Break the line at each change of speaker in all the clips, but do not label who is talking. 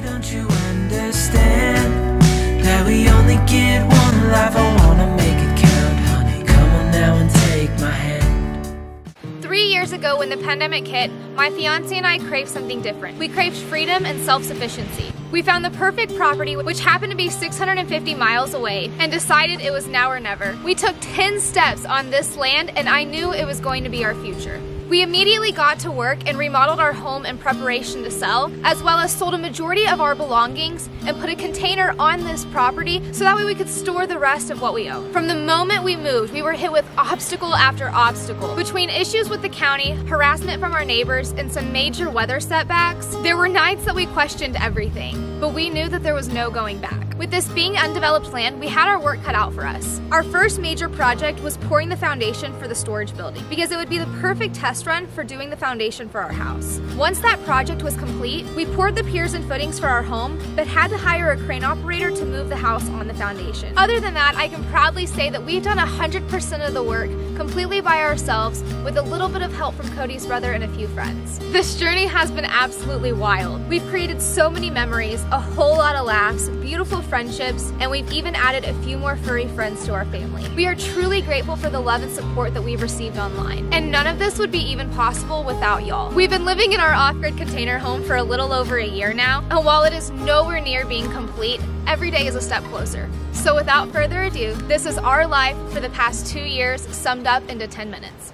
don't you understand that we only get one life? I wanna make it count, honey. Come on now and take my hand.
Three years ago, when the pandemic hit, my fiance and I craved something different. We craved freedom and self sufficiency. We found the perfect property, which happened to be 650 miles away, and decided it was now or never. We took 10 steps on this land, and I knew it was going to be our future. We immediately got to work and remodeled our home in preparation to sell, as well as sold a majority of our belongings and put a container on this property so that way we could store the rest of what we own. From the moment we moved, we were hit with obstacle after obstacle. Between issues with the county, harassment from our neighbors, and some major weather setbacks, there were nights that we questioned everything, but we knew that there was no going back. With this being undeveloped land, we had our work cut out for us. Our first major project was pouring the foundation for the storage building because it would be the perfect test run for doing the foundation for our house. Once that project was complete, we poured the piers and footings for our home, but had to hire a crane operator to move the house on the foundation. Other than that, I can proudly say that we've done 100% of the work completely by ourselves with a little bit of help from Cody's brother and a few friends. This journey has been absolutely wild. We've created so many memories, a whole lot of laughs, beautiful friendships, and we've even added a few more furry friends to our family. We are truly grateful for the love and support that we've received online, and none of this would be even possible without y'all. We've been living in our off-grid container home for a little over a year now, and while it is nowhere near being complete, every day is a step closer. So without further ado, this is our life for the past two years summed up into 10 minutes.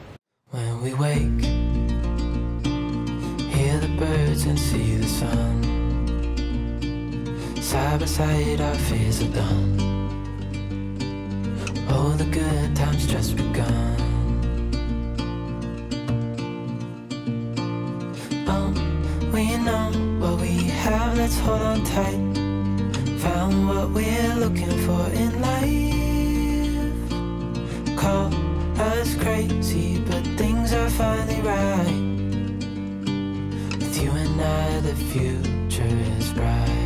When we wake, hear the birds and see the sun. Side by side, our fears are done. All the good times just begun. Oh, we know what we have, let's hold on tight. Found what we're looking for in life. Call us crazy, but things are finally right. With you and I, the future is bright.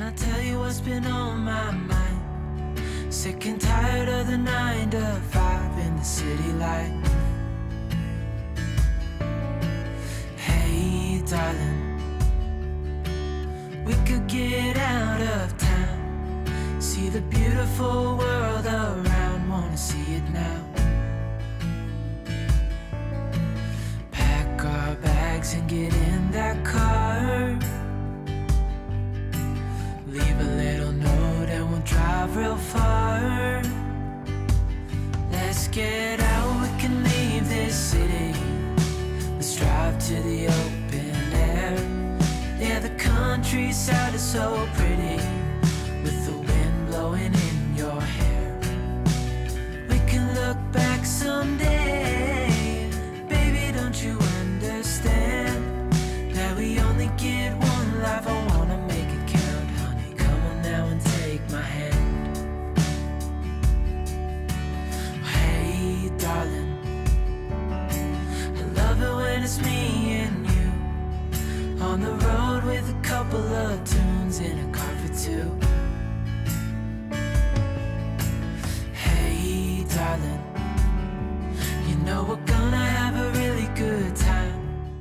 Can I tell you what's been on my mind? Sick and tired of the nine to five in the city life. Hey, darling, we could get out of town, see the beautiful world around. Wanna see it now? So pretty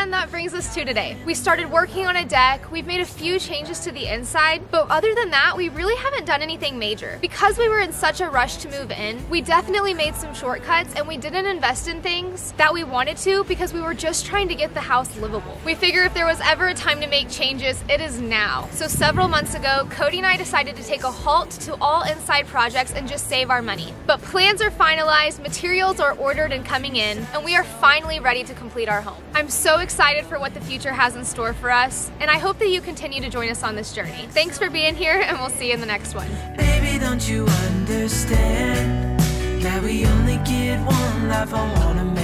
And that brings us to today. We started working on a deck, we've made a few changes to the inside, but other than that, we really haven't done anything major. Because we were in such a rush to move in, we definitely made some shortcuts and we didn't invest in things that we wanted to because we were just trying to get the house livable. We figure if there was ever a time to make changes, it is now. So several months ago, Cody and I decided to take a halt to all inside projects and just save our money. But plans are finalized, materials are ordered and coming in, and we are finally ready to complete our home. I'm so excited for what the future has in store for us, and I hope that you continue to join us on this journey. Thanks for being here, and we'll see you in the next one.
Baby, don't you understand that we only get one life? I wanna